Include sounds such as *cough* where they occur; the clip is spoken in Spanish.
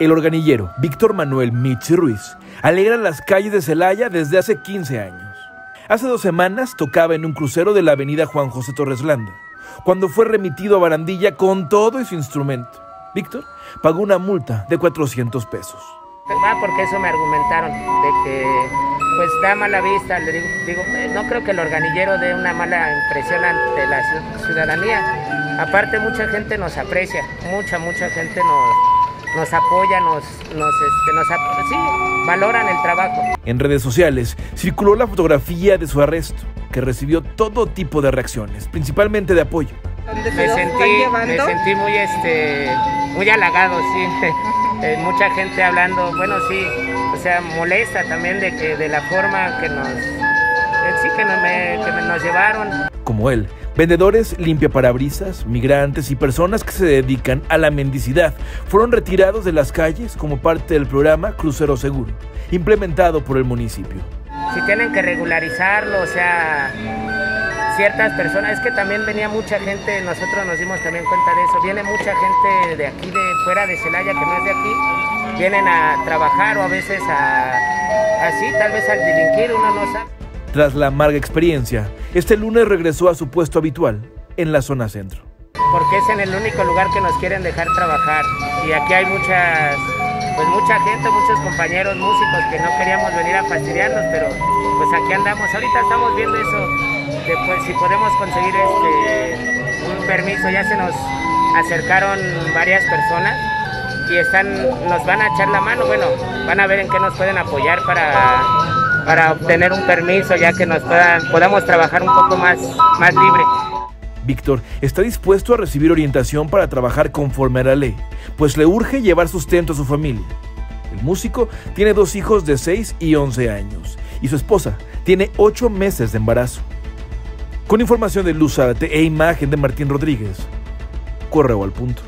El organillero Víctor Manuel Michi Ruiz alegra las calles de Celaya desde hace 15 años. Hace dos semanas tocaba en un crucero de la avenida Juan José Torres Landa, cuando fue remitido a Barandilla con todo y su instrumento. Víctor pagó una multa de 400 pesos. Ah, porque eso me argumentaron, de que pues da mala vista, digo, eh, no creo que el organillero dé una mala impresión ante la ciudadanía. Aparte mucha gente nos aprecia, mucha, mucha gente nos, nos apoya, nos, nos, este, nos sí, valoran el trabajo. En redes sociales circuló la fotografía de su arresto, que recibió todo tipo de reacciones, principalmente de apoyo. Me sentí, me sentí muy, este, muy halagado, sí. *laughs* Eh, mucha gente hablando, bueno, sí, o sea, molesta también de que de la forma que nos, eh, sí, que, me, que nos llevaron. Como él, Vendedores limpiaparabrisas, migrantes y personas que se dedican a la mendicidad fueron retirados de las calles como parte del programa Crucero Seguro, implementado por el municipio. Si tienen que regularizarlo, o sea, ciertas personas, es que también venía mucha gente, nosotros nos dimos también cuenta de eso, viene mucha gente de aquí, de fuera de Celaya, que no es de aquí, vienen a trabajar o a veces a, así, tal vez al delinquir, uno no sabe. Tras la amarga experiencia, este lunes regresó a su puesto habitual en la zona centro. Porque es en el único lugar que nos quieren dejar trabajar y aquí hay muchas, pues mucha gente, muchos compañeros músicos que no queríamos venir a fastidiarnos, pero pues aquí andamos. Ahorita estamos viendo eso, de pues, si podemos conseguir este un permiso. Ya se nos acercaron varias personas y están, nos van a echar la mano. Bueno, van a ver en qué nos pueden apoyar para para obtener un permiso ya que nos puedan, podamos trabajar un poco más, más libre. Víctor está dispuesto a recibir orientación para trabajar conforme a la ley, pues le urge llevar sustento a su familia. El músico tiene dos hijos de 6 y 11 años y su esposa tiene 8 meses de embarazo. Con información de Luz e imagen de Martín Rodríguez, correo al punto.